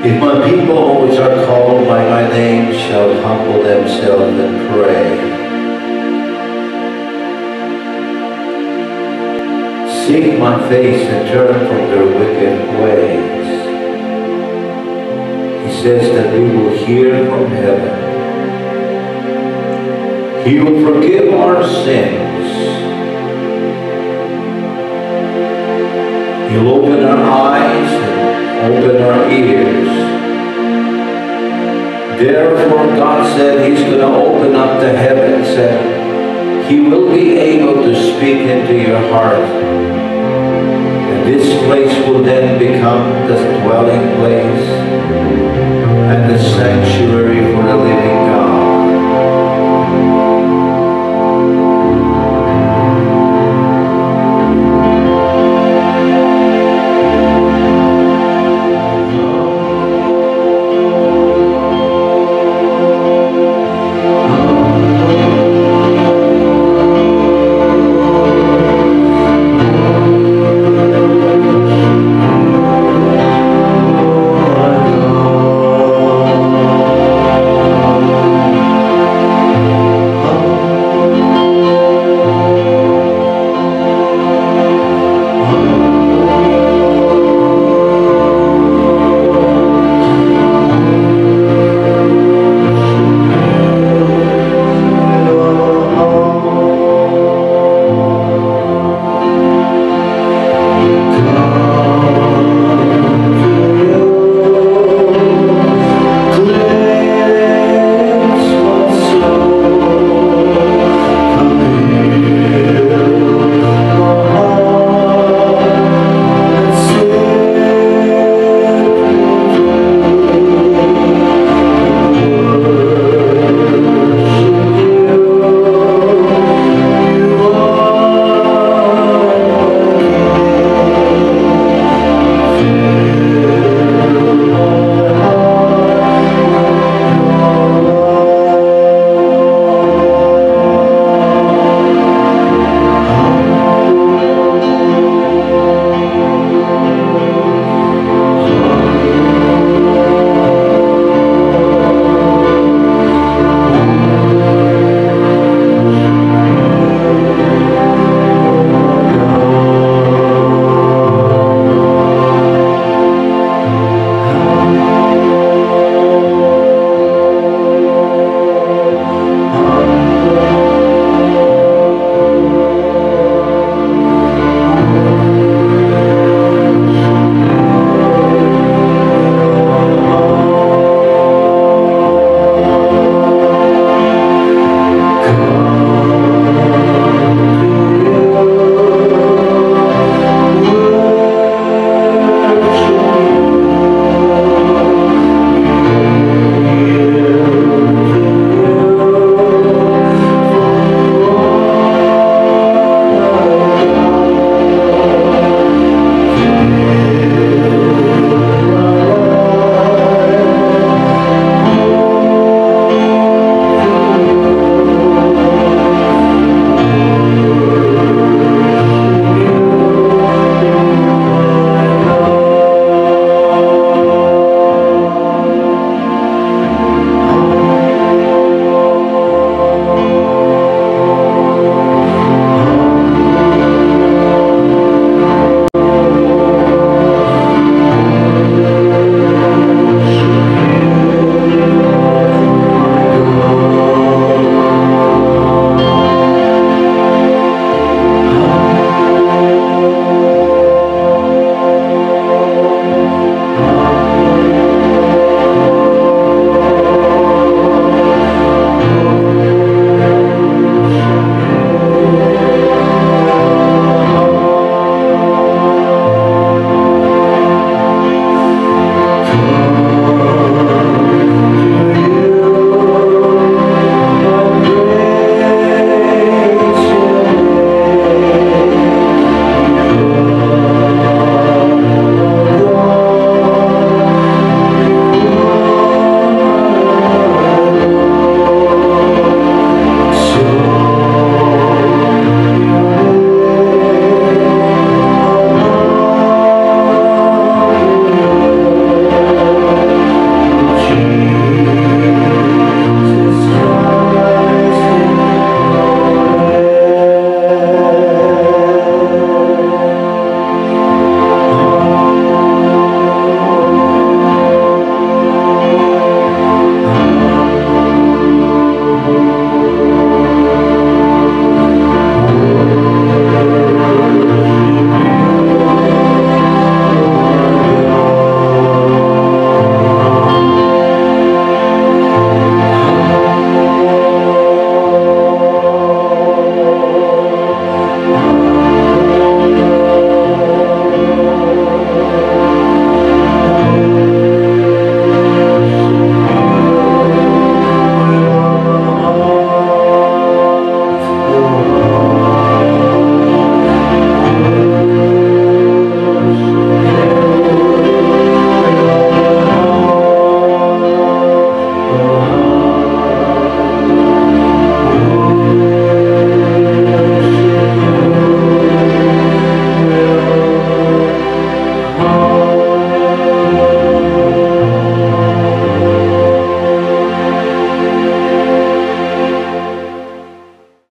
If my people which are called by my name shall humble themselves and pray, seek my face and turn from their wicked ways. He says that we will hear from heaven. He will forgive our sins. He'll open our eyes open our ears. Therefore God said He's going to open up the heavens and He will be able to speak into your heart. And this place will then become the dwelling place and the sanctuary